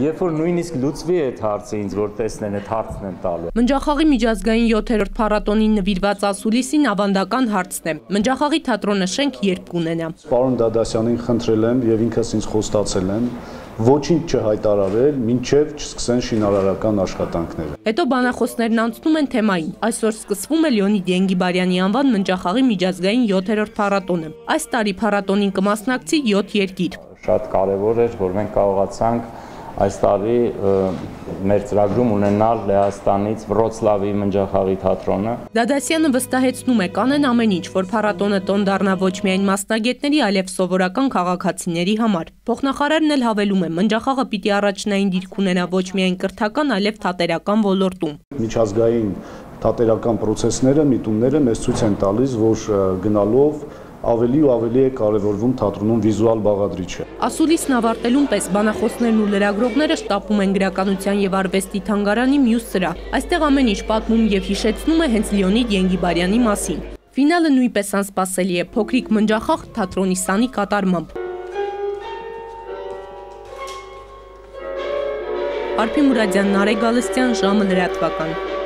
Երբ որ նույնիսկ լուծվի այդ հարցը ինձ որ տեսնեն այդ հարցն են տալու։ Մնջախաղի միջազգային 7-րդ փառատոնին նվիրված ասուլիսին ավանդական հարցն է։ Մնջախաղի թատրոնը շենք երբ կունենա։ Պարոն Դադասյանին խնդրել եմ եւ ինքս ինձ խոստացել եմ ոչինչ չհայտարարել, մինչև չսկսեն շինարարական աշխատանքները։ Հետո բանախոսներն անցնում են թեմային։ Այսօր սկսվում է Լեոնիդ Ենգիբարյանի անվան մնջախաղի միջազգային 7-րդ փառատոնը։ Այս տարի փառատոնին կմասնակցի 7 երկիր։ Շատ կարևոր էր, որ մենք կարողացանք այս տարի մեր ծրագրում ունենալ Լեհաստանից Վրոցլավի մնջախաղի թատրոնը։ Դադասյանը վստահեցնում է կանեն ամեն ինչ, որ փառատոնը տոն դառնա ոչ միայն մասնագետների, այլև սովորական քաղաքացիների համար։ Փոխնախարարն էլ հավելում է, մնջախաղը պիտի առաջնային դիրք ունենա ոչ միայն կրթական, այլև թատերական ոլորտում։ Միջազգային թատերական process-ները, միտումները մեզ ցույց են տալիս, որ գնալով ավելի ու ավելի է կարևորվում թատրոնում վիզուալ բաղադրիչը։ Ասուլիսն ավարտելուն պես բանախոսներն ու լրագրողները շտապում են գրականության եւ արվեստի թանգարանի մյուս սրահ։ Այստեղ ամեն ինչ պատմում եւ հիշեցնում է հենց Լեոնիդ Ենգիբարյանի մասին։ Ֆինալը նույնպես անսպասելի է փոքրիկ մնջախաղ թատրոնի սանի կատարմամբ։ Արփի Մուրադյան, Նարեկ Գալստյան, ժամը լրատվական։